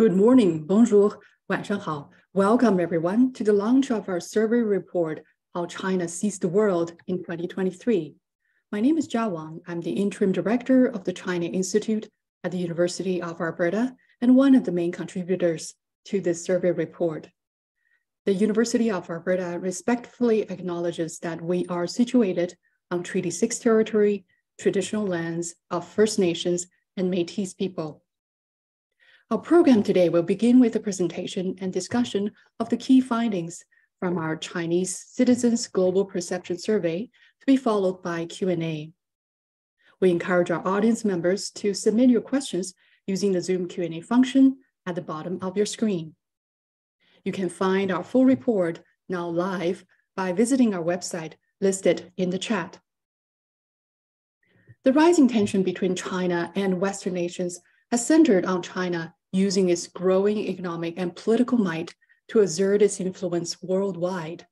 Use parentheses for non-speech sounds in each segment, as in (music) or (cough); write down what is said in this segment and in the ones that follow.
Good morning, bonjour, 晚上好. Welcome everyone to the launch of our survey report, How China Sees the World in 2023. My name is Jia Wang. I'm the interim director of the China Institute at the University of Alberta and one of the main contributors to this survey report. The University of Alberta respectfully acknowledges that we are situated on Treaty 6 territory, traditional lands of First Nations and Métis people. our program today will begin with a presentation and discussion of the key findings from our Chinese Citizens Global Perception Survey to be followed by Q&A. We encourage our audience members to submit your questions using the Zoom Q&A function at the bottom of your screen. You can find our full report now live by visiting our website listed in the chat. The rising tension between China and Western nations has centered on China using its growing economic and political might to assert its influence worldwide.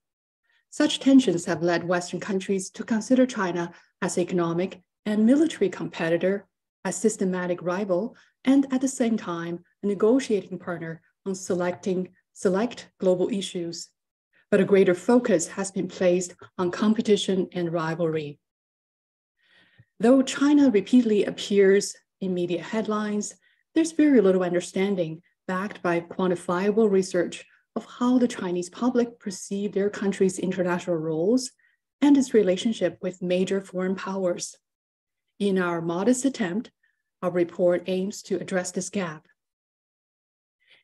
Such tensions have led Western countries to consider China as an economic and military competitor, a systematic rival, and at the same time, a negotiating partner on selecting select global issues. But a greater focus has been placed on competition and rivalry. Though China repeatedly appears in media headlines there's very little understanding backed by quantifiable research of how the Chinese public perceive their country's international roles and its relationship with major foreign powers. In our modest attempt, our report aims to address this gap.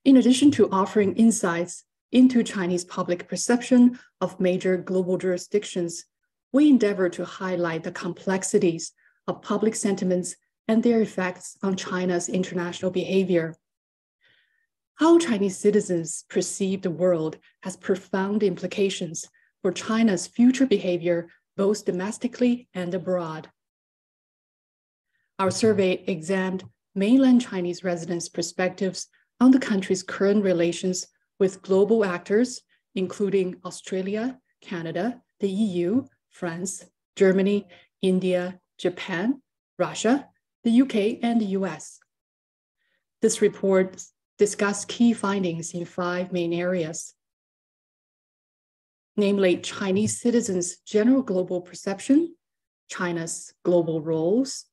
In addition to offering insights into Chinese public perception of major global jurisdictions, we endeavor to highlight the complexities of public sentiments and their effects on China's international behavior. How Chinese citizens perceive the world has profound implications for China's future behavior, both domestically and abroad. Our survey examined mainland Chinese residents' perspectives on the country's current relations with global actors, including Australia, Canada, the EU, France, Germany, India, Japan, Russia, the UK, and the US. This report discussed key findings in five main areas, namely Chinese citizens' general global perception, China's global roles,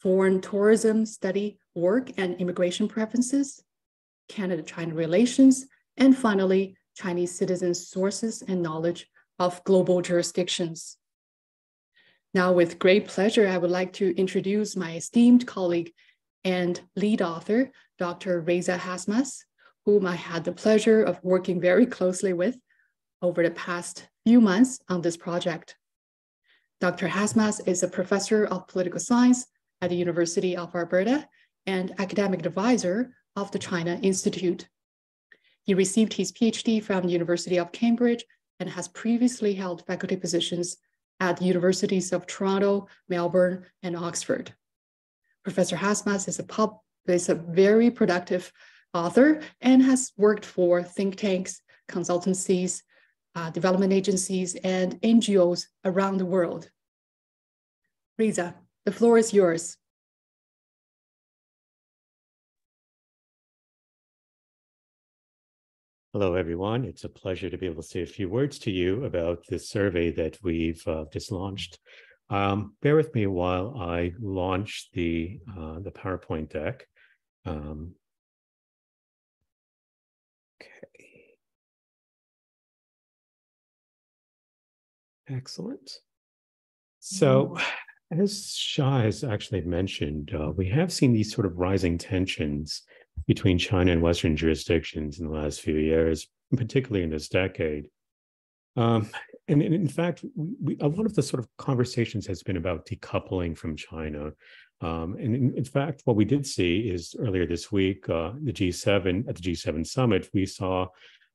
foreign tourism study work and immigration preferences, Canada-China relations, and finally, Chinese citizens' sources and knowledge of global jurisdictions. Now, with great pleasure, I would like to introduce my esteemed colleague and lead author, Dr. Reza Hasmath, whom I had the pleasure of working very closely with over the past few months on this project. Dr. Hasmas is a professor of political science at the University of Alberta and academic advisor of the China Institute. He received his PhD from the University of Cambridge and has previously held faculty positions at the universities of Toronto, Melbourne, and Oxford. Professor Hasmath is a, pub, is a very productive author and has worked for think tanks, consultancies, uh, development agencies, and NGOs around the world. Reza, the floor is yours. Hello, everyone. It's a pleasure to be able to say a few words to you about this survey that we've uh, just launched. Um, bear with me while I launch the, uh, the PowerPoint deck. Um, okay. Excellent. So, as Jia has actually mentioned, uh, we have seen these sort of rising tensions between China and Western jurisdictions in the last few years, particularly in this decade. Um, and, and, in fact, we, a lot of the sort of conversations has been about decoupling from China. Um, and in, in, fact, what we did see is earlier this week, uh, the G7 at the G7 summit, we saw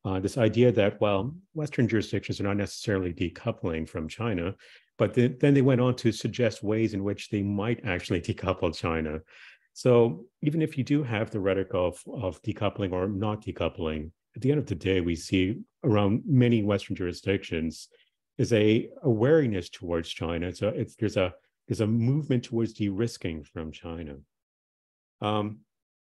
uh, this idea that well, Western jurisdictions are not necessarily decoupling from China, but the, then they went on to suggest ways in which they might actually decouple China. So even if you do have the rhetoric of, of decoupling or not decoupling, at the end of the day, we see around many Western jurisdictions is a awareness towards China. So it's, there's a there's a movement towards de-risking from China. Um,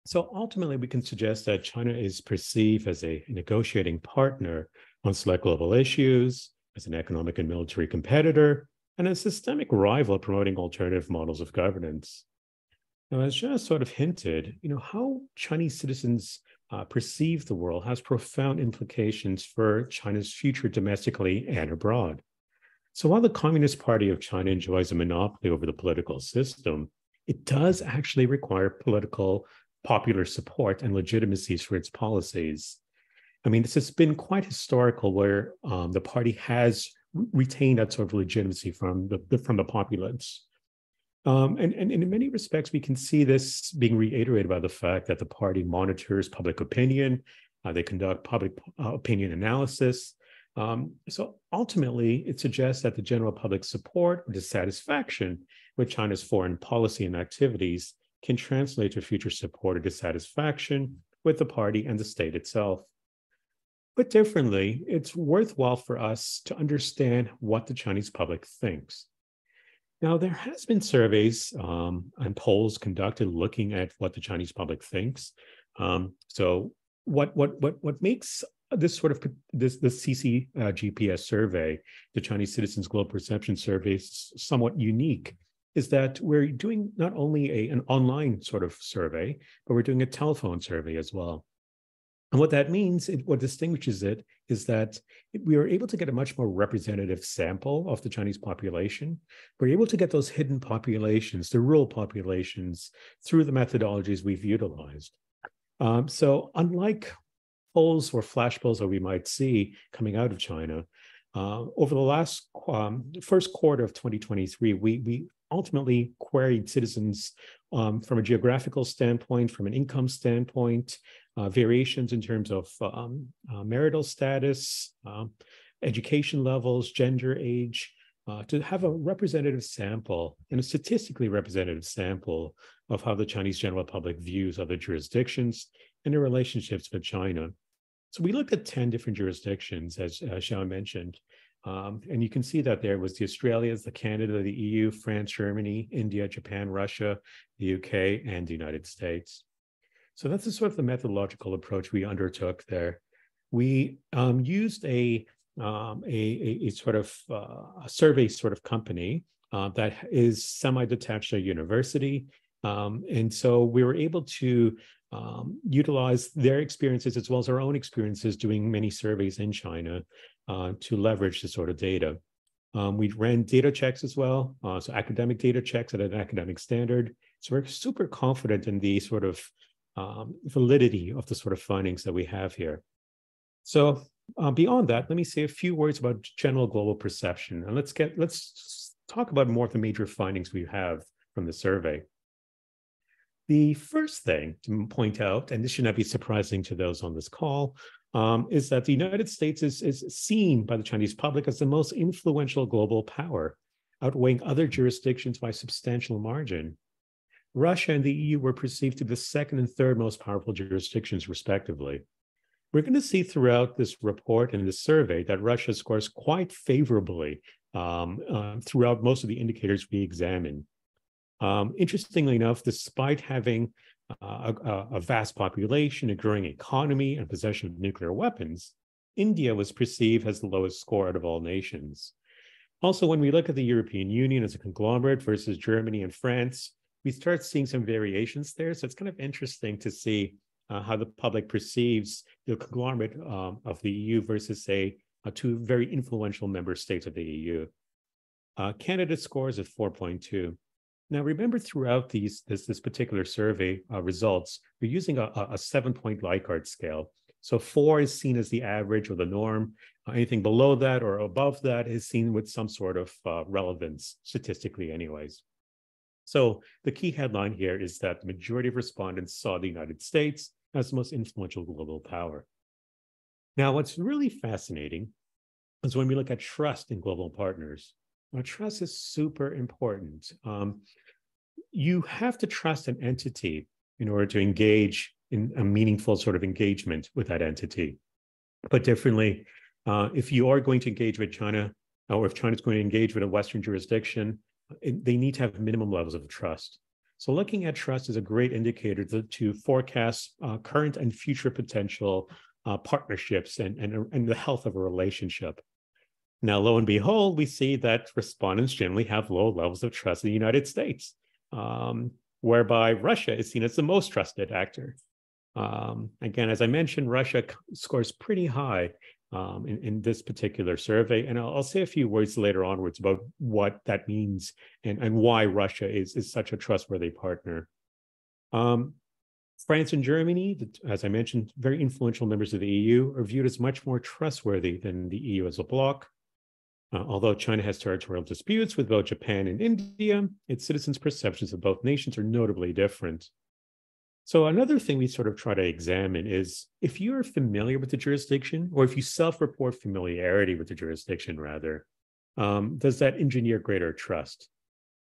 So ultimately, we can suggest that China is perceived as a negotiating partner on select global issues, as an economic and military competitor, and a systemic rival promoting alternative models of governance. Now, as Jia sort of hinted, you know, how Chinese citizens uh, perceive the world has profound implications for China's future domestically and abroad. So while the Communist Party of China enjoys a monopoly over the political system, it does actually require political popular support and legitimacies for its policies. I mean, this has been quite historical where um, the party has retained that sort of legitimacy from the, from the populace. Um, and, and, in many respects, we can see this being reiterated by the fact that the party monitors public opinion, uh, they conduct public uh, opinion analysis. Um, so ultimately, it suggests that the general public support or dissatisfaction with China's foreign policy and activities can translate to future support or dissatisfaction with the party and the state itself. But differently, it's worthwhile for us to understand what the Chinese public thinks. Now, there has been surveys um, and polls conducted looking at what the Chinese public thinks. Um, so, what what what what makes this sort of this the CC uh, GPS survey, the Chinese Citizens Global Perception Survey, somewhat unique is that we're doing not only a, an online sort of survey, but we're doing a telephone survey as well. And what that means, it, what distinguishes it, is that we are able to get a much more representative sample of the Chinese population. We're able to get those hidden populations, the rural populations, through the methodologies we've utilized. Um, so, unlike polls or flash polls that we might see coming out of China, uh, over the last um, first quarter of 2023, we, we ultimately queried citizens um, from a geographical standpoint, from an income standpoint, uh, variations in terms of um, uh, marital status, um, education levels, gender, age, uh, to have a representative sample and a statistically representative sample of how the Chinese general public views other jurisdictions and their relationships with China. So we looked at 10 different jurisdictions, as uh, Xiao mentioned, um, and you can see that there was the Australias, the Canada, the EU, France, Germany, India, Japan, Russia, the UK, and the United States. So that's the sort of the methodological approach we undertook there. We um, used a, um, a, a, sort of uh, a survey sort of company uh, that is semi-detached to a university. Um, and so we were able to um, utilize their experiences as well as our own experiences doing many surveys in China uh, to leverage this sort of data. Um, we ran data checks as well, uh, so academic data checks at an academic standard. So we're super confident in the sort of um, validity of the sort of findings that we have here. So uh, beyond that, let me say a few words about general global perception, and let's get let's talk about more of the major findings we have from the survey. The first thing to point out, and this should not be surprising to those on this call, um, is that the United States is, is seen by the Chinese public as the most influential global power, outweighing other jurisdictions by substantial margin. Russia and the EU were perceived to be the second and third most powerful jurisdictions, respectively. We're going to see throughout this report and this survey that Russia scores quite favorably um, uh, throughout most of the indicators we examine. Um, interestingly enough, despite having uh, a, a, vast population, a growing economy, and possession of nuclear weapons, India was perceived as the lowest score out of all nations. Also, when we look at the European Union as a conglomerate versus Germany and France, we start seeing some variations there. So it's kind of interesting to see uh, how the public perceives the conglomerate um, of the EU versus, say, uh, two very influential member states of the EU. Uh, Canada scores at 4.2. Now, remember throughout these this, this particular survey uh, results, we're using a, a seven-point Likert scale. So four is seen as the average or the norm. Uh, anything below that or above that is seen with some sort of uh, relevance, statistically anyways. So the key headline here is that the majority of respondents saw the United States as the most influential global power. Now, what's really fascinating is when we look at trust in global partners. Trust is super important. Um, you have to trust an entity in order to engage in a meaningful sort of engagement with that entity. But differently, uh, if you are going to engage with China, or if China is going to engage with a Western jurisdiction, it, they need to have minimum levels of trust. So looking at trust is a great indicator to, to forecast uh, current and future potential uh, partnerships and, and, and the health of a relationship. Now, lo and behold, we see that respondents generally have low levels of trust in the United States, um, whereby Russia is seen as the most trusted actor. Um, again, as I mentioned, Russia scores pretty high um, in, in, this particular survey. And I'll, I'll, say a few words later onwards about what that means and, and why Russia is, is such a trustworthy partner. Um, France and Germany, as I mentioned, very influential members of the EU, are viewed as much more trustworthy than the EU as a bloc. Uh, although China has territorial disputes with both Japan and India, its citizens' perceptions of both nations are notably different. So, another thing we sort of try to examine is if you're familiar with the jurisdiction, or if you self report familiarity with the jurisdiction, rather, um, does that engineer greater trust?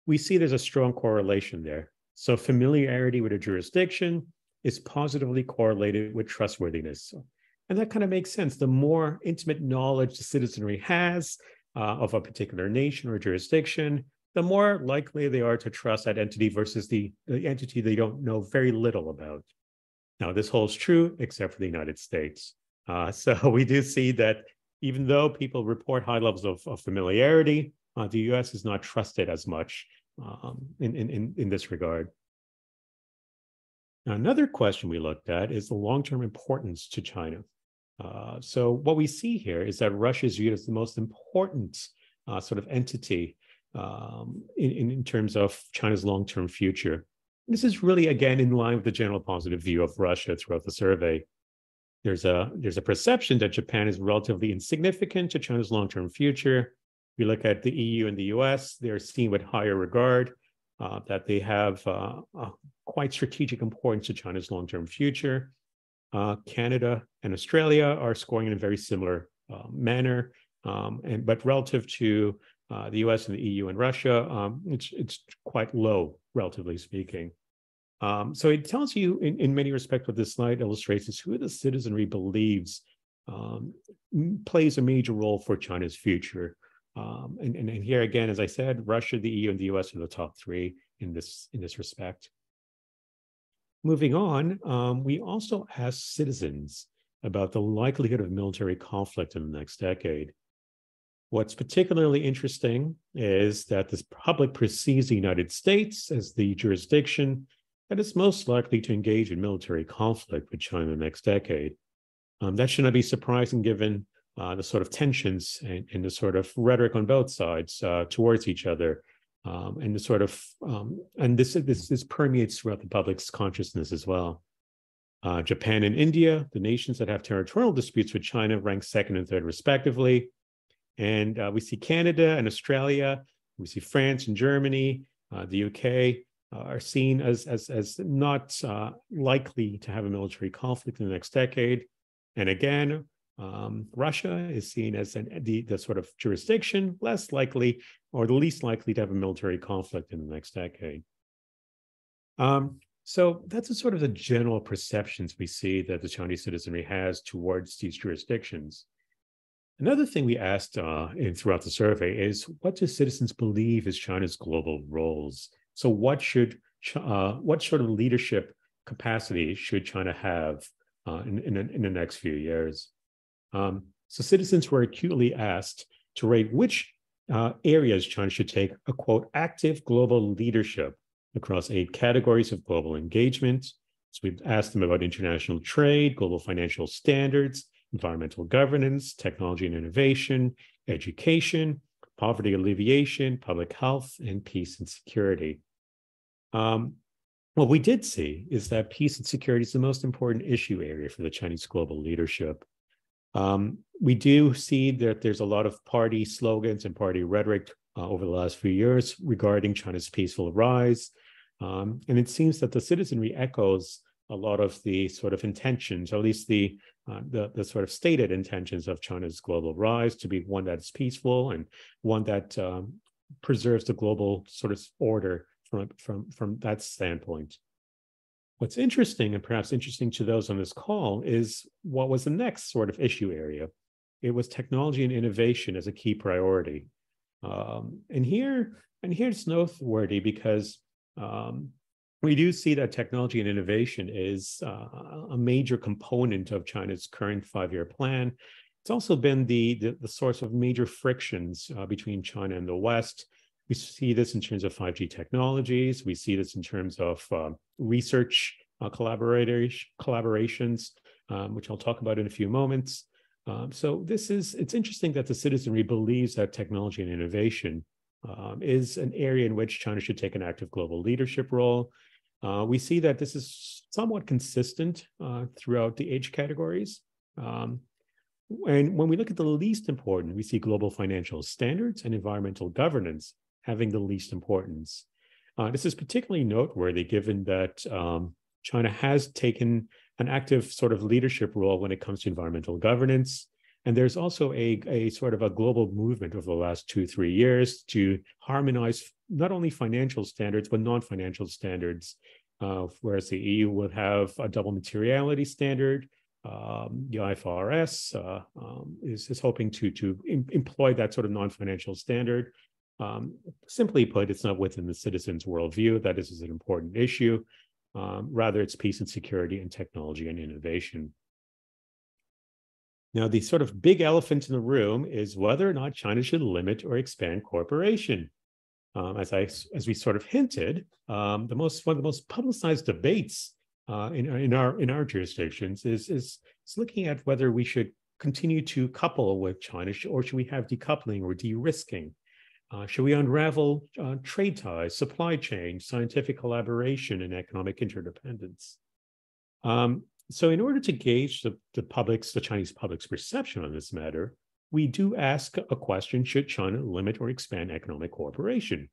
We see there's a strong correlation there. So, familiarity with a jurisdiction is positively correlated with trustworthiness. And that kind of makes sense. The more intimate knowledge the citizenry has uh, of a particular nation or jurisdiction, the more likely they are to trust that entity versus the, the entity they don't know very little about. Now, this holds true except for the United States. Uh, (laughs) so we do see that even though people report high levels of, of familiarity, uh, the US is not trusted as much um, in, in, in this regard. Now, another question we looked at is the long-term importance to China. Uh, so what we see here is that Russia is viewed as the most important uh, sort of entity um, in, in terms of China's long-term future. This is really, again, in line with the general positive view of Russia throughout the survey. There's a, there's a perception that Japan is relatively insignificant to China's long-term future. We look at the EU and the US, they're seen with higher regard, uh, that they have uh, quite strategic importance to China's long-term future. Uh, Canada and Australia are scoring in a very similar uh, manner, um, and but relative to uh, the U.S. and the EU and Russia, um, it's it's quite low, relatively speaking. Um, so it tells you, in, in many respects, what this slide illustrates is who the citizenry believes um, plays a major role for China's future. Um, and, and, and here again, as I said, Russia, the EU, and the US are the top three in this in this respect. Moving on, um, we also asked citizens about the likelihood of military conflict in the next decade. What's particularly interesting is that the public perceives the United States as the jurisdiction that is most likely to engage in military conflict with China in the next decade. Um, that should not be surprising given uh, the sort of tensions and, and, the sort of rhetoric on both sides uh, towards each other um, and the sort of um, and this this this permeates throughout the public's consciousness as well. Uh, Japan and India, the nations that have territorial disputes with China, rank second and third respectively, and uh, we see Canada and Australia, we see France and Germany, uh, the UK uh, are seen as as as not uh, likely to have a military conflict in the next decade, and again. Um, Russia is seen as an, the, the sort of jurisdiction less likely or the least likely to have a military conflict in the next decade. Um, so that's a sort of the general perceptions we see that the Chinese citizenry has towards these jurisdictions. Another thing we asked uh, in throughout the survey is what do citizens believe is China's global roles? So what should uh, what sort of leadership capacity should China have uh, in, in, in, the next few years? Um, so citizens were acutely asked to rate which uh, areas China should take a quote active global leadership across eight categories of global engagement. So we've asked them about international trade, global financial standards, environmental governance, technology and innovation, education, poverty alleviation, public health, and peace and security. Um, what we did see is that peace and security is the most important issue area for the Chinese global leadership. Um, we do see that there's a lot of party slogans and party rhetoric uh, over the last few years regarding China's peaceful rise. Um, and it seems that the citizenry echoes a lot of the sort of intentions, or at least the, uh, the, the sort of stated intentions of China's global rise to be one that's peaceful and one that um, preserves the global sort of order from, from, from that standpoint. What's interesting, and perhaps interesting to those on this call, is what was the next sort of issue area. It was technology and innovation as a key priority. Um, and here, and here it's noteworthy because um, we do see that technology and innovation is uh, a major component of China's current five-year plan. It's also been the, the, the source of major frictions uh, between China and the West. We see this in terms of 5G technologies. We see this in terms of uh, research uh, collaborations, um, which I'll talk about in a few moments. Um, so this is, it's interesting that the citizenry believes that technology and innovation um, is an area in which China should take an active global leadership role. Uh, we see that this is somewhat consistent uh, throughout the age categories. Um, and when we look at the least important, we see global financial standards and environmental governance having the least importance. Uh, this is particularly noteworthy given that um, China has taken an active sort of leadership role when it comes to environmental governance. And there's also a, a sort of a global movement over the last two, three years to harmonize not only financial standards, but non financial standards. Uh, whereas the EU would have a double materiality standard, um, the IFRS uh, um, is, is hoping to, to em- employ that sort of non financial standard. Um, simply put, it's not within the citizens' worldview that this is an important issue. Um, rather, it's peace and security and technology and innovation. Now, the sort of big elephant in the room is whether or not China should limit or expand cooperation. Um, as I, as we sort of hinted, um, the most one of the most publicized debates uh, in, in our in our jurisdictions is, is is looking at whether we should continue to couple with China or should we have decoupling or de-risking. Uh, should we unravel uh, trade ties, supply chain, scientific collaboration, and economic interdependence? Um, so, in order to gauge the, the public's, the Chinese public's perception on this matter, we do ask a question Should China limit or expand economic cooperation?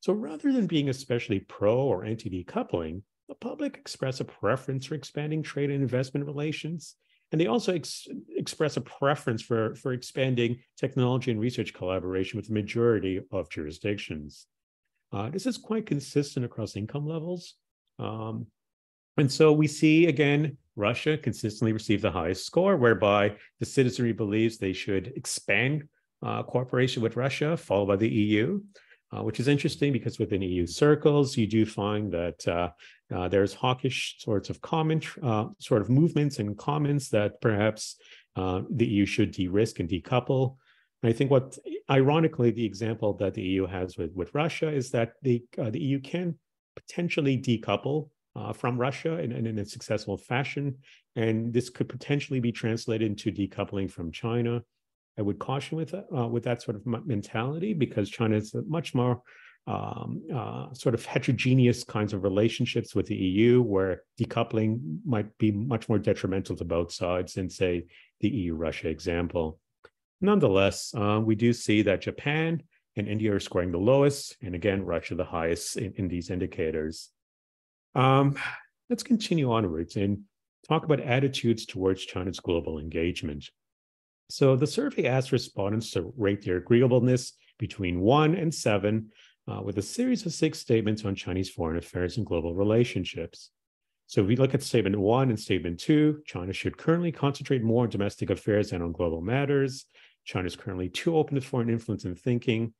So, rather than being especially pro or anti decoupling, the public express a preference for expanding trade and investment relations and they also ex- express a preference for, for expanding technology and research collaboration with the majority of jurisdictions. Uh, this is quite consistent across income levels. Um, and so we see again, Russia consistently receive the highest score, whereby the citizenry believes they should expand uh, cooperation with Russia, followed by the EU uh, which is interesting because within EU circles, you do find that uh, uh, there's hawkish sorts of comment, uh, sort of movements and comments that perhaps uh, the EU should de-risk and decouple. And I think what, ironically, the example that the EU has with, with Russia is that the, uh, the EU can potentially decouple from Russia in, in, a successful fashion. And this could potentially be translated into decoupling from China. I would caution with uh, with that sort of mentality because China is much more um, uh, sort of heterogeneous kinds of relationships with the EU, where decoupling might be much more detrimental to both sides than, say, the EU-Russia example. Nonetheless, uh, we do see that Japan and India are scoring the lowest, and again, Russia the highest in, in these indicators. Um, let's continue onwards and talk about attitudes towards China's global engagement. So the survey asked respondents to rate their agreeableness between one and seven uh, with a series of six statements on Chinese foreign affairs and global relationships. So if we look at statement one and statement two, China should currently concentrate more on domestic affairs than on global matters. China is currently too open to foreign influence and thinking.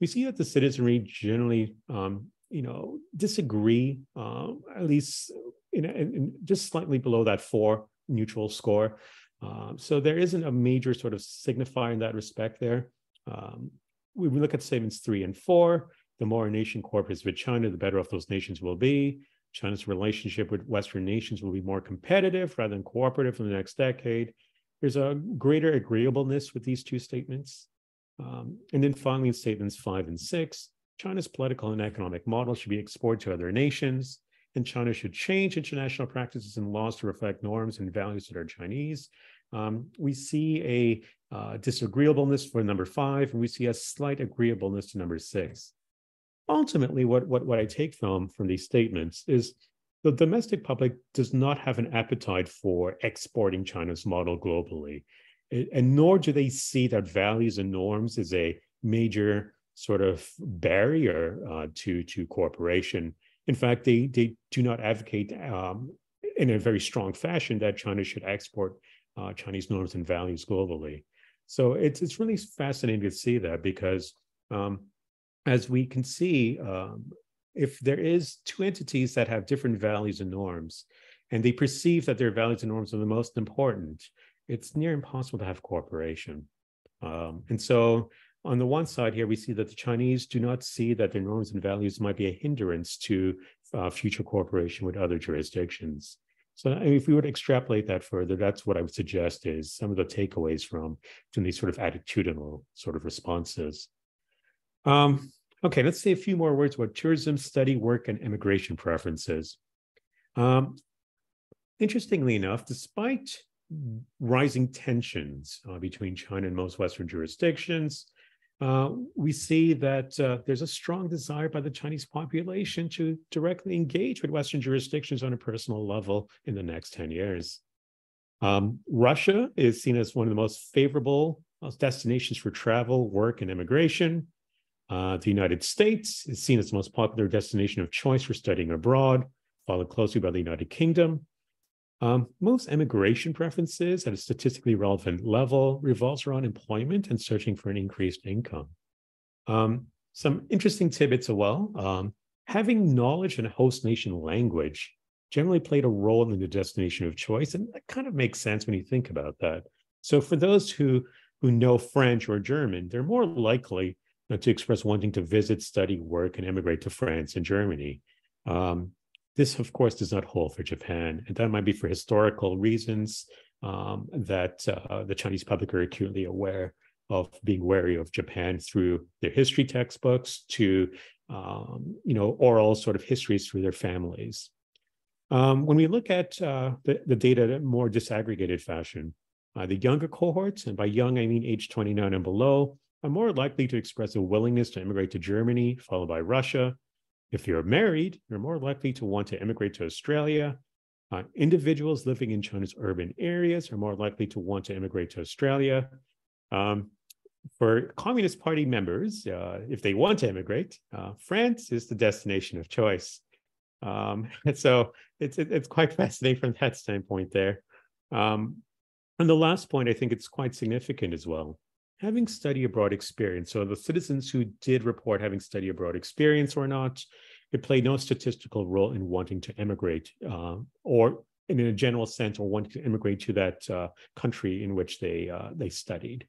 We see that the citizenry generally, um, you know, disagree, uh, at least in, in, in just slightly below that four neutral score. Um, so there isn't a major sort of signifier in that respect there. Um, we look at statements three and four. The more a nation cooperates with China, the better off those nations will be. China's relationship with Western nations will be more competitive rather than cooperative in the next decade. There's a greater agreeableness with these two statements. Um, and then finally, in statements five and six, China's political and economic model should be exported to other nations, and China should change international practices and laws to reflect norms and values that are Chinese. Um, we see a uh, disagreeableness for number five, and we see a slight agreeableness to number six. Ultimately, what, what, what I take from, from these statements is the domestic public does not have an appetite for exporting China's model globally, and nor do they see that values and norms is a major sort of barrier uh, to, to cooperation. In fact, they, they do not advocate um, in a very strong fashion that China should export uh, Chinese norms and values globally. So it's it's really fascinating to see that because um, as we can see, um, if there is two entities that have different values and norms, and they perceive that their values and norms are the most important, it's near impossible to have cooperation. Um, and so on the one side here, we see that the Chinese do not see that their norms and values might be a hindrance to uh, future cooperation with other jurisdictions. So if we were to extrapolate that further, that's what I would suggest is some of the takeaways from, from these sort of attitudinal sort of responses. Um, okay, let's say a few more words about tourism, study, work, and immigration preferences. Um, interestingly enough, despite rising tensions uh, between China and most Western jurisdictions, uh, we see that uh, there's a strong desire by the Chinese population to directly engage with Western jurisdictions on a personal level in the next 10 years. Um, Russia is seen as one of the most favorable destinations for travel, work, and immigration. Uh, the United States is seen as the most popular destination of choice for studying abroad, followed closely by the United Kingdom. Um, most immigration preferences at a statistically relevant level revolves around employment and searching for an increased income. Um, some interesting tidbits as well. Um, having knowledge in a host nation language generally played a role in the destination of choice, and that kind of makes sense when you think about that. So for those who who know French or German, they're more likely to express wanting to visit, study, work, and immigrate to France and Germany. Um, this, of course, does not hold for Japan, and that might be for historical reasons um, that uh, the Chinese public are acutely aware of being wary of Japan through their history textbooks to, um, you know, oral sort of histories through their families. Um, when we look at uh, the, the, data in a more disaggregated fashion, uh, the younger cohorts, and by young I mean age 29 and below, are more likely to express a willingness to immigrate to Germany, followed by Russia, if you're married, you're more likely to want to immigrate to Australia. Uh, individuals living in China's urban areas are more likely to want to immigrate to Australia. Um, for Communist Party members, uh, if they want to immigrate, uh, France is the destination of choice. Um, and (laughs) so it's it's quite (laughs) fascinating from that standpoint there. Um, and the last point, I think it's quite significant as well having study abroad experience. So the citizens who did report having study abroad experience or not, it played no statistical role in wanting to emigrate uh, or in a general sense or wanting to immigrate to that uh, country in which they uh, they studied.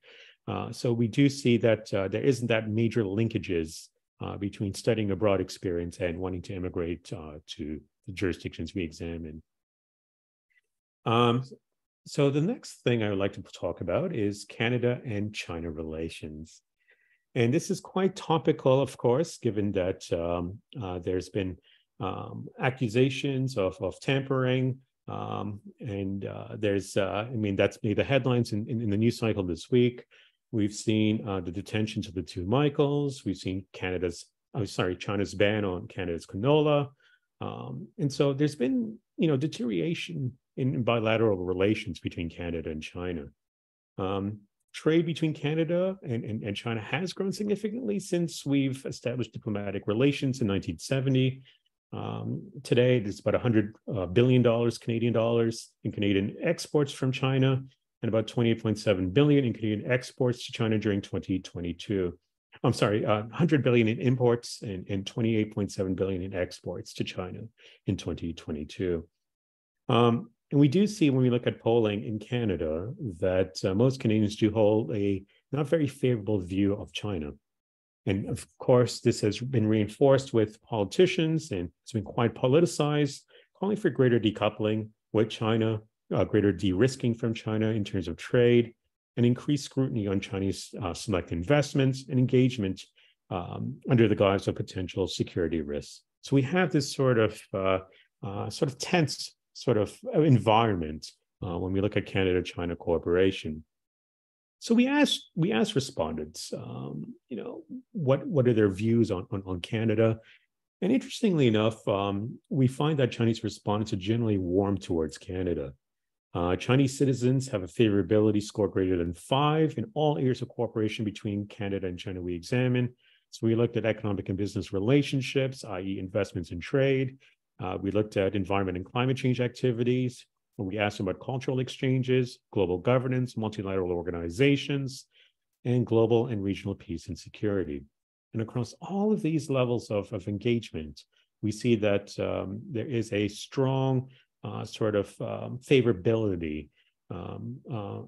Uh, so we do see that uh, there isn't that major linkages uh, between studying abroad experience and wanting to immigrate to the jurisdictions we examine. Um, so the next thing I would like to talk about is Canada and China relations. And this is quite topical, of course, given that um, uh, there's been um, accusations of, of tampering. Um, and uh, there's, uh, I mean, that's made the headlines in, in, in, the news cycle this week. We've seen uh, the detentions of the two Michaels. We've seen Canada's, oh, sorry, China's ban on Canada's canola. Um, and so there's been, you know, deterioration in, bilateral relations between Canada and China. Um, trade between Canada and, and, and, China has grown significantly since we've established diplomatic relations in 1970. Um, today, it's about 100 uh, billion dollars Canadian dollars in Canadian exports from China, and about 28.7 billion in Canadian exports to China during 2022. I'm sorry, uh, 100 billion in imports and, and 28.7 billion in exports to China in 2022. Um, and we do see when we look at polling in Canada that uh, most Canadians do hold a not very favorable view of China. And of course, this has been reinforced with politicians and it's been quite politicized, calling for greater decoupling with China, uh, greater de risking from China in terms of trade, and increased scrutiny on Chinese uh, select investments and engagement um, under the guise of potential security risks. So we have this sort of uh, uh sort of tense sort of environment uh, when we look at Canada-China cooperation. So we asked we asked respondents, um, you know, what what are their views on on, on Canada, and interestingly enough, um, we find that Chinese respondents are generally warm towards Canada. Uh, Chinese citizens have a favorability score greater than five in all areas of cooperation between Canada and China we examine. So we looked at economic and business relationships, i.e., investments and trade, uh, we looked at environment and climate change activities. We asked them about cultural exchanges, global governance, multilateral organizations, and global and regional peace and security. And across all of these levels of, of engagement, we see that um, there is a strong uh, sort of um, favorability um, uh,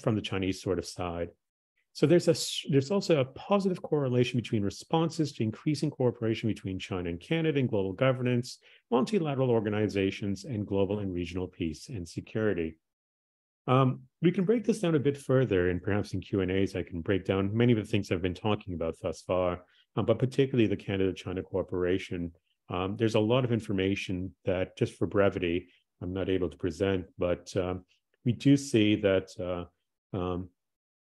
from the Chinese sort of side. So there's a there's also a positive correlation between responses to increasing cooperation between China and Canada in global governance, multilateral organizations, and global and regional peace and security. Um, we can break this down a bit further, and perhaps in Q and A's, I can break down many of the things I've been talking about thus far, um, but particularly the Canada-China cooperation. Um, there's a lot of information that, just for brevity, I'm not able to present, but um, we do see that uh, um,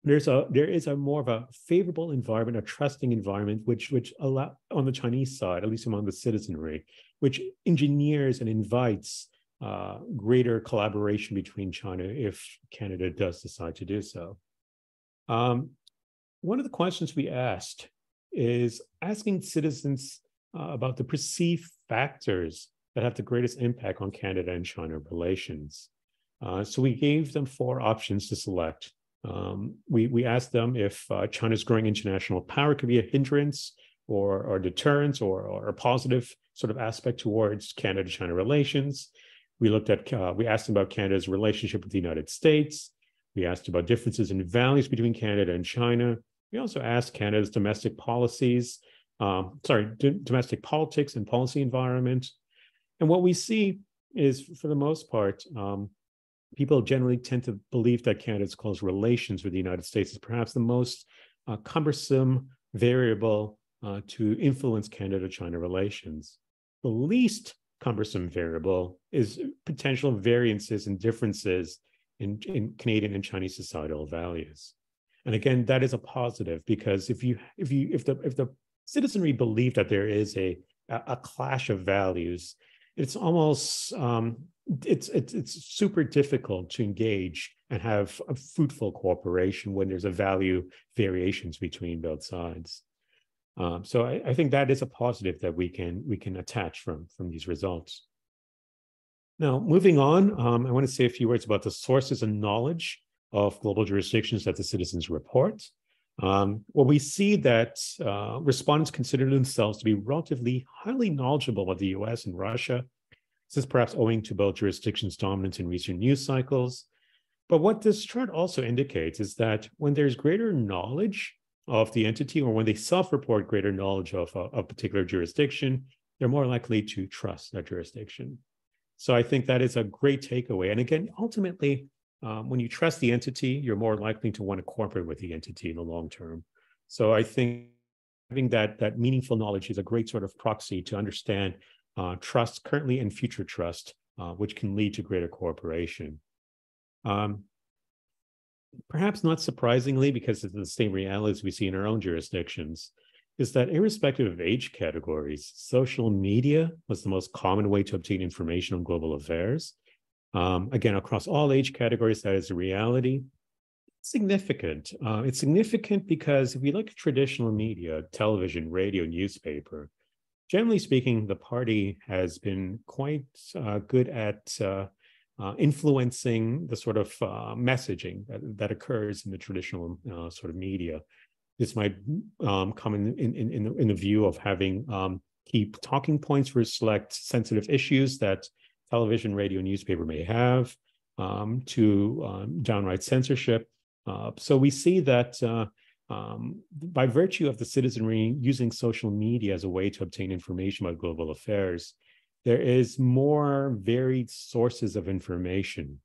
there's a there is a more of a favorable environment, a trusting environment, which which allow on the Chinese side, at least among the citizenry, which engineers and invites uh, greater collaboration between China if Canada does decide to do so. Um, one of the questions we asked is asking citizens uh, about the perceived factors that have the greatest impact on Canada and China relations. Uh, so we gave them four options to select. Um, we, we asked them if uh, China's growing international power could be a hindrance or, or deterrence or, or a positive sort of aspect towards Canada-China relations. We looked at, uh, we asked them about Canada's relationship with the United States. We asked about differences in values between Canada and China. We also asked Canada's domestic policies, um, sorry, domestic politics and policy environment. And what we see is, for the most part, um, people generally tend to believe that Canada's close relations with the United States is perhaps the most uh, cumbersome variable uh, to influence Canada China relations. The least cumbersome variable is potential variances and differences in, in Canadian and Chinese societal values. And again, that is a positive because if you if you if the if the citizenry believe that there is a a clash of values, it's almost um, it's it's it's super difficult to engage and have a fruitful cooperation when there's a value variations between both sides. Um, so I, I, think that is a positive that we can we can attach from from these results. Now, moving on, um, I want to say a few words about the sources and knowledge of global jurisdictions that the citizens report. Um, well, we see that uh, respondents consider themselves to be relatively highly knowledgeable of the US and Russia. This is perhaps owing to both jurisdictions' dominance in recent news cycles. But what this chart also indicates is that when there's greater knowledge of the entity or when they self-report greater knowledge of a, a particular jurisdiction, they're more likely to trust that jurisdiction. So I think that is a great takeaway. And again, ultimately, um, when you trust the entity, you're more likely to want to cooperate with the entity in the long term. So I think having that that meaningful knowledge is a great sort of proxy to understand uh, trust currently and future trust, uh, which can lead to greater cooperation. Um, perhaps not surprisingly, because it's the same realities we see in our own jurisdictions, is that irrespective of age categories, social media was the most common way to obtain information on global affairs. Um, again, across all age categories, that is a reality. Significant. Uh, it's significant because if we look at traditional media, television, radio, newspaper, generally speaking, the party has been quite uh, good at uh, uh, influencing the sort of uh, messaging that, that, occurs in the traditional uh, sort of media. This might um, come in, in, in, the, in, the, view of having um, key talking points select sensitive issues that television, radio, newspaper may have, um, to um, downright censorship. Uh, so we see that uh, um, by virtue of the citizenry using social media as a way to obtain information about global affairs, there is more varied sources of information.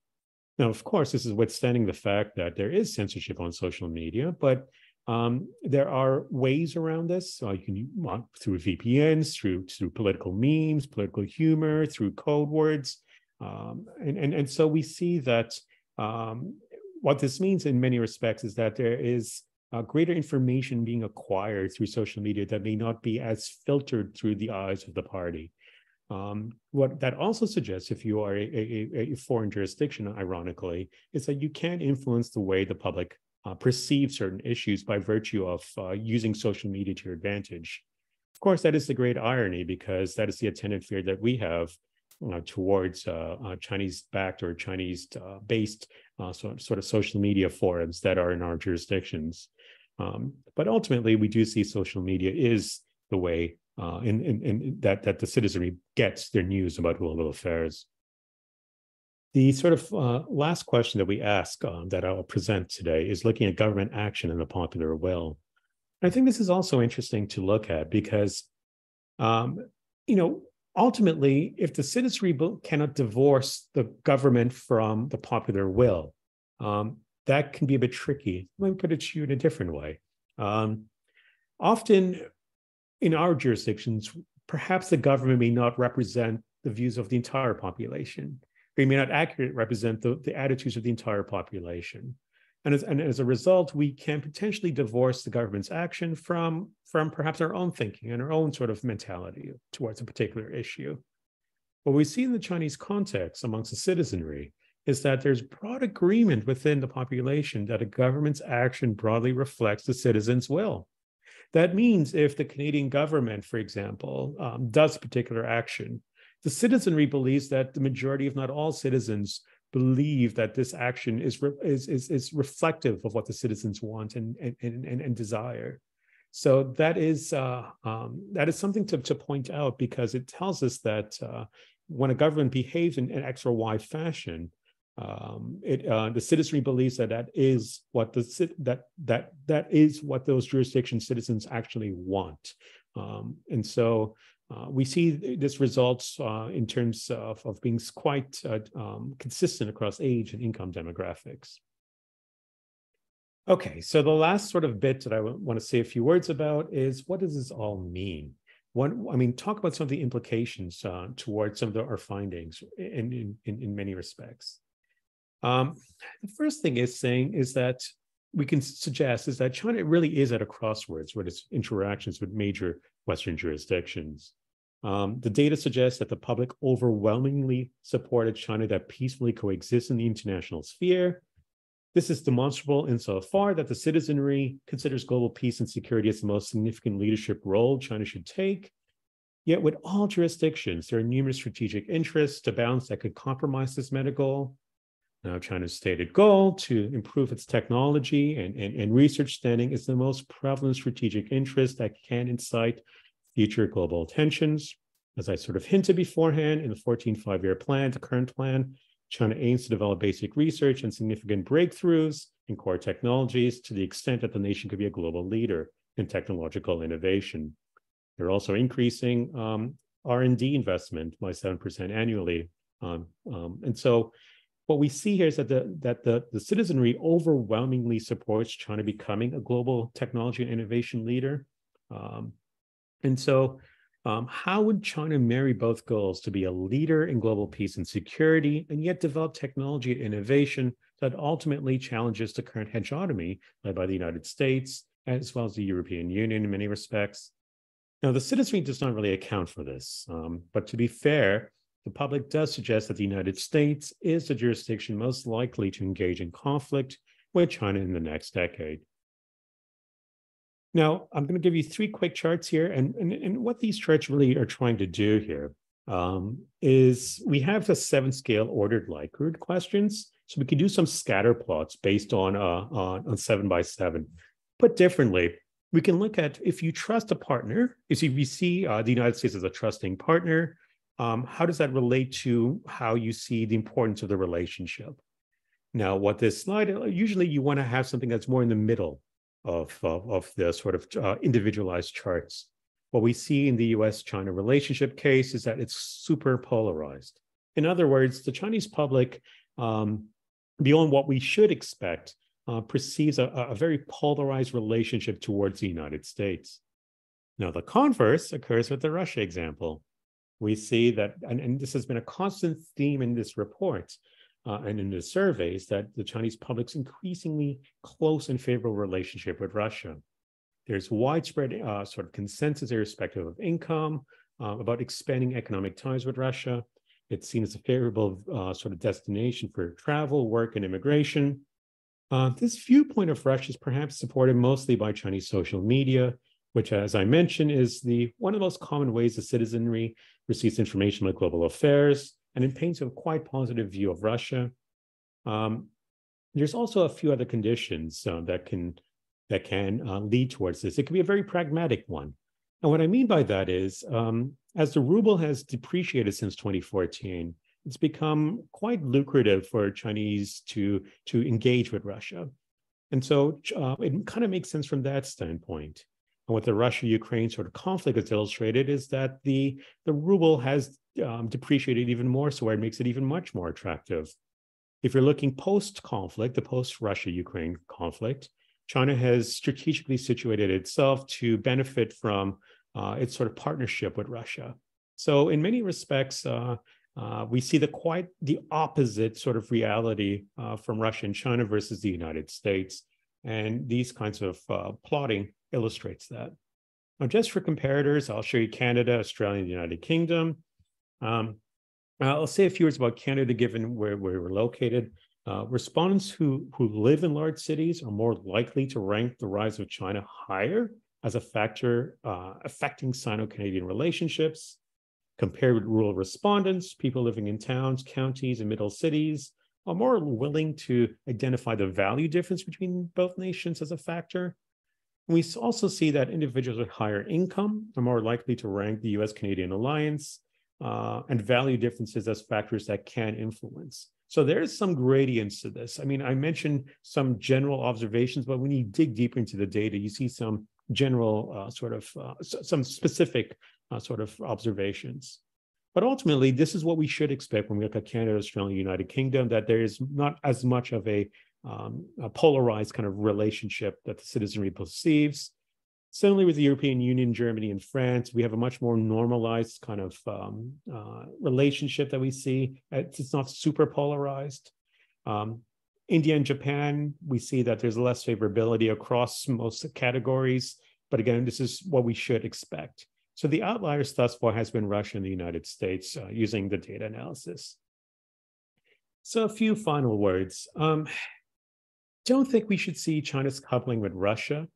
Now, of course, this is withstanding the fact that there is censorship on social media, but um, there are ways around this. Uh, you can uh, through VPNs, through through political memes, political humor, through code words, um, and, and and so we see that um, what this means in many respects is that there is uh, greater information being acquired through social media that may not be as filtered through the eyes of the party. Um, what that also suggests, if you are a, a, a, foreign jurisdiction, ironically, is that you can influence the way the public uh, perceive certain issues by virtue of uh, using social media to your advantage. Of course, that is the great irony because that is the attendant fear that we have uh, towards uh, uh, Chinese-backed or Chinese-based uh, sort, sort of social media forums that are in our jurisdictions. Um, but ultimately, we do see social media is the way uh, in, in, in that that the citizenry gets their news about global affairs. The sort of uh, last question that we ask um, that I'll present today is looking at government action and the popular will. I think this is also interesting to look at because, um, you know, ultimately, if the citizenry cannot divorce the government from the popular will, um, that can be a bit tricky. Let me put it to you in a different way. Um, often in our jurisdictions, perhaps the government may not represent the views of the entire population. They may not accurately represent the, the attitudes of the entire population. And as, and as a result, we can potentially divorce the government's action from, from perhaps our own thinking and our own sort of mentality towards a particular issue. What we see in the Chinese context amongst the citizenry is that there's broad agreement within the population that a government's action broadly reflects the citizens' will. That means if the Canadian government, for example, um, does particular action, the citizenry believes that the majority, if not all citizens, believe that this action is, is, is, is reflective of what the citizens want and, and, and, and desire. So that is uh, um, that is something to, to point out because it tells us that uh, when a government behaves in an X or Y fashion, um, it, uh, the citizenry believes that that is what the that that that is what those jurisdiction citizens actually want, um, and so uh, we see this results uh, in terms of, of being quite uh, um, consistent across age and income demographics. Okay, so the last sort of bit that I want to say a few words about is what does this all mean? One, I mean, talk about some of the implications uh, towards some of the, our findings in, in, in many respects. Um, the first thing is saying is that we can suggest is that China really is at a crossroads with its interactions with major Western jurisdictions. Um, the data suggests that the public overwhelmingly supported China that peacefully coexists in the international sphere. This is demonstrable insofar that the citizenry considers global peace and security as the most significant leadership role China should take. Yet, with all jurisdictions, there are numerous strategic interests to balance that could compromise this meta goal. Now, China's stated goal to improve its technology and, and, and research standing is the most prevalent strategic interest that can incite future global tensions. As I sort of hinted beforehand, in the 14 five year plan, the current plan, China aims to develop basic research and significant breakthroughs in core technologies to the extent that the nation could be a global leader in technological innovation. They're also increasing um, R&D investment by 7% annually. Um, um, and so what we see here is that the that the, the citizenry overwhelmingly supports China becoming a global technology and innovation leader. Um, and so, um, how would China marry both goals to be a leader in global peace and security, and yet develop technology and innovation that ultimately challenges the current hegemony led by the United States, as well as the European Union in many respects? Now, the citizenry does not really account for this, um, but to be fair, the public does suggest that the United States is the jurisdiction most likely to engage in conflict with China in the next decade. Now, I'm going to give you three quick charts here. And, and, and what these charts really are trying to do here um, is we have the seven scale ordered Likert questions. So we can do some scatter plots based on, uh, on, on seven by seven. Put differently, we can look at if you trust a partner, if you see uh, the United States as a trusting partner, um, how does that relate to how you see the importance of the relationship? Now, what this slide, uh, usually you want to have something that's more in the middle of, of, of the sort of uh, individualized charts. What we see in the US China relationship case is that it's super polarized. In other words, the Chinese public, um, beyond what we should expect, uh, perceives a, a very polarized relationship towards the United States. Now, the converse occurs with the Russia example. We see that, and, and this has been a constant theme in this report, uh, and in the surveys that the Chinese public's increasingly close and favorable relationship with Russia. There's widespread uh, sort of consensus, irrespective of income, uh, about expanding economic ties with Russia. It's seen as a favorable uh, sort of destination for travel, work, and immigration. Uh, this viewpoint of Russia is perhaps supported mostly by Chinese social media, which, as I mentioned, is the one of the most common ways the citizenry receives information about global affairs and it paints a quite positive view of Russia. Um, there's also a few other conditions uh, that can that can uh, lead towards this. It can be a very pragmatic one. And what I mean by that is, um, as the ruble has depreciated since 2014, it's become quite lucrative for Chinese to, to engage with Russia. And so uh, it kind of makes sense from that standpoint. And what the Russia-Ukraine sort of conflict has illustrated is that the, the ruble has um, depreciated even more, so where it makes it even much more attractive. If you're looking post-conflict, the post-Russia-Ukraine conflict, China has strategically situated itself to benefit from uh, its sort of partnership with Russia. So in many respects, uh, uh, we see the quite the opposite sort of reality uh, from Russia and China versus the United States. And these kinds of uh, plotting illustrates that. Now, just for comparators, I'll show you Canada, Australia, and the United Kingdom. Um, I'll say a few words about Canada, given where, where we're located. Uh, respondents who, who live in large cities are more likely to rank the rise of China higher as a factor uh, affecting Sino-Canadian relationships. Compared with rural respondents, people living in towns, counties, and middle cities are more willing to identify the value difference between both nations as a factor. We also see that individuals with higher income are more likely to rank the US Canadian alliance uh, and value differences as factors that can influence. So there's some gradients to this. I mean, I mentioned some general observations, but when you dig deeper into the data, you see some general uh, sort of, uh, some specific uh, sort of observations. But ultimately, this is what we should expect when we look at Canada, Australia, United Kingdom, that there is not as much of a um, a polarized kind of relationship that the citizenry perceives. Similarly, with the European Union, Germany, and France, we have a much more normalized kind of um, uh, relationship that we see. It's not super polarized. Um, India and Japan, we see that there's less favorability across most categories. But again, this is what we should expect. So the outliers thus far has been Russia and the United States uh, using the data analysis. So a few final words. Um, don't think we should see China's coupling with Russia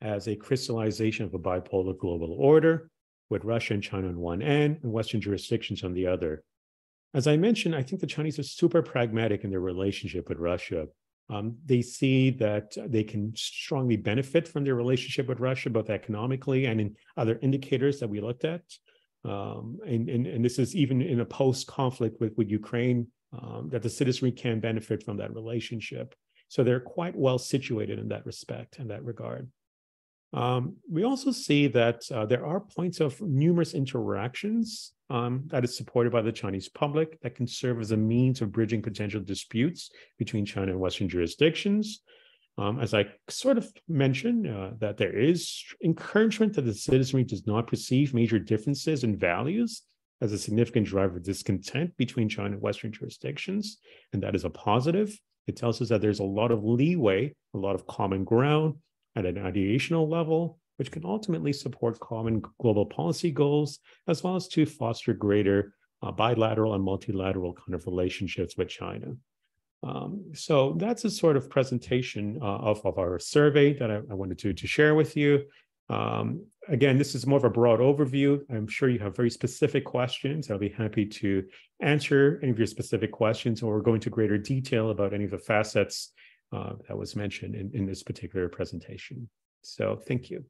as a crystallization of a bipolar global order, with Russia and China on one end and Western jurisdictions on the other. As I mentioned, I think the Chinese are super pragmatic in their relationship with Russia. Um, they see that they can strongly benefit from their relationship with Russia, both economically and in other indicators that we looked at. Um, and, and, and, this is even in a post-conflict with, with Ukraine, um, that the citizenry can benefit from that relationship. So they're quite well situated in that respect, in that regard. Um, we also see that uh, there are points of numerous interactions um, that is supported by the Chinese public that can serve as a means of bridging potential disputes between China and Western jurisdictions. Um, as I sort of mentioned, uh, that there is encouragement that the citizenry does not perceive major differences in values as a significant driver of discontent between China and Western jurisdictions, and that is a positive. It tells us that there's a lot of leeway, a lot of common ground at an ideational level, which can ultimately support common global policy goals, as well as to foster greater uh, bilateral and multilateral kind of relationships with China. Um, so that's a sort of presentation uh, of, of our survey that I, I wanted to, to share with you. Um, again, this is more of a broad overview. I'm sure you have very specific questions. I'll be happy to answer any of your specific questions or go into greater detail about any of the facets uh, that was mentioned in, in this particular presentation. So thank you.